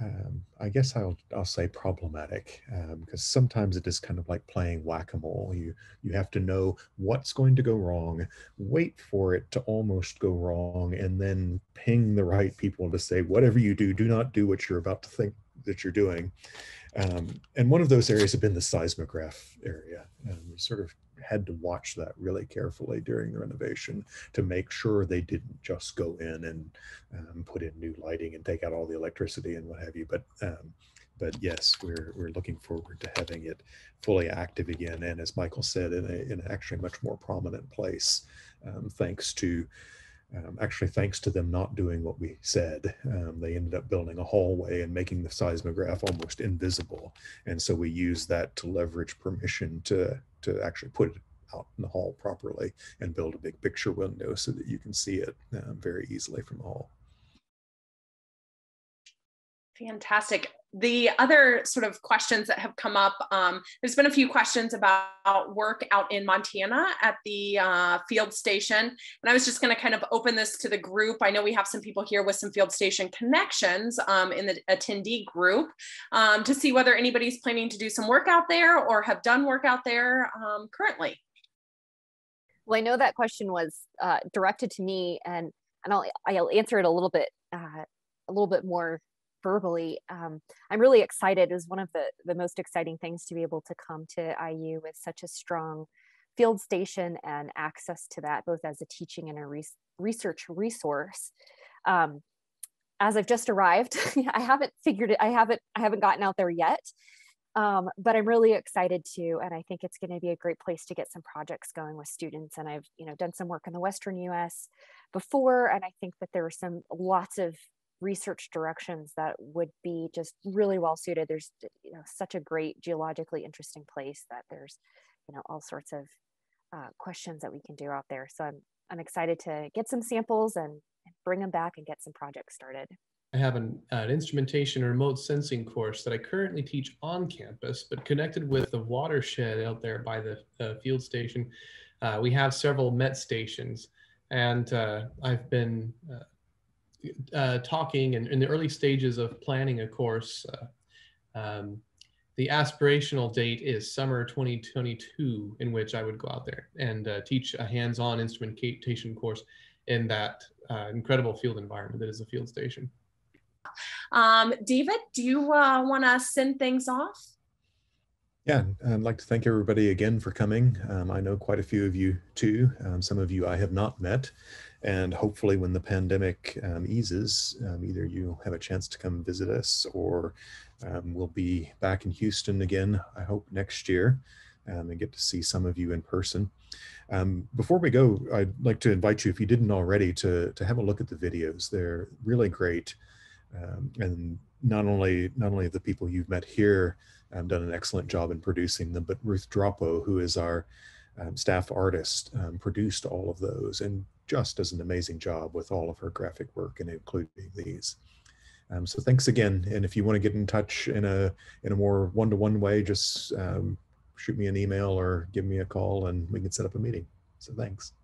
um, I guess I'll, I'll say problematic because um, sometimes it is kind of like playing whack-a-mole. You, you have to know what's going to go wrong, wait for it to almost go wrong, and then ping the right people to say, whatever you do, do not do what you're about to think that you're doing. Um, and one of those areas had been the seismograph area. And we sort of had to watch that really carefully during the renovation to make sure they didn't just go in and um, put in new lighting and take out all the electricity and what have you. But um, but yes, we're we're looking forward to having it fully active again. And as Michael said, in a in actually much more prominent place, um, thanks to um, actually, thanks to them not doing what we said, um, they ended up building a hallway and making the seismograph almost invisible. And so we used that to leverage permission to, to actually put it out in the hall properly and build a big picture window so that you can see it uh, very easily from the hall. Fantastic. The other sort of questions that have come up, um, there's been a few questions about work out in Montana at the uh, field station. And I was just going to kind of open this to the group. I know we have some people here with some field station connections um, in the attendee group um, to see whether anybody's planning to do some work out there or have done work out there um, currently. Well, I know that question was uh, directed to me and, and I'll, I'll answer it a little bit, uh, a little bit more verbally um, i'm really excited It was one of the the most exciting things to be able to come to iu with such a strong field station and access to that both as a teaching and a re research resource. Um, as i've just arrived i haven't figured it i haven't i haven't gotten out there yet. Um, but i'm really excited to and i think it's going to be a great place to get some projects going with students. And i've you know done some work in the western us before and i think that there are some lots of research directions that would be just really well suited. There's you know such a great geologically interesting place that there's you know all sorts of uh, questions that we can do out there. So I'm I'm excited to get some samples and, bring them back and get some projects started. I have an, an, instrumentation or remote sensing course that I currently teach on campus, but connected with the watershed out there by the uh, field station. Uh, we have several MET stations, and uh, I've been uh, talking and in the early stages of planning a course, uh, um, the aspirational date is summer 2022, in which I would go out there and uh, teach a hands-on instrumentation course in that uh, incredible field environment that is a field station. Um, David, do you uh, want to send things off? Yeah, I'd like to thank everybody again for coming. Um, I know quite a few of you too. Um, some of you I have not met. And hopefully, when the pandemic um, eases, um, either you have a chance to come visit us or um, we'll be back in Houston again, I hope next year, um, and get to see some of you in person. Um, before we go, I'd like to invite you, if you didn't already, to, to have a look at the videos. They're really great. Um, and not only not only the people you've met here um, done an excellent job in producing them, but Ruth Droppo, who is our um, staff artist, um, produced all of those and just does an amazing job with all of her graphic work and including these. Um, so thanks again. And if you want to get in touch in a in a more one-to-one way, just um, shoot me an email or give me a call and we can set up a meeting. So thanks.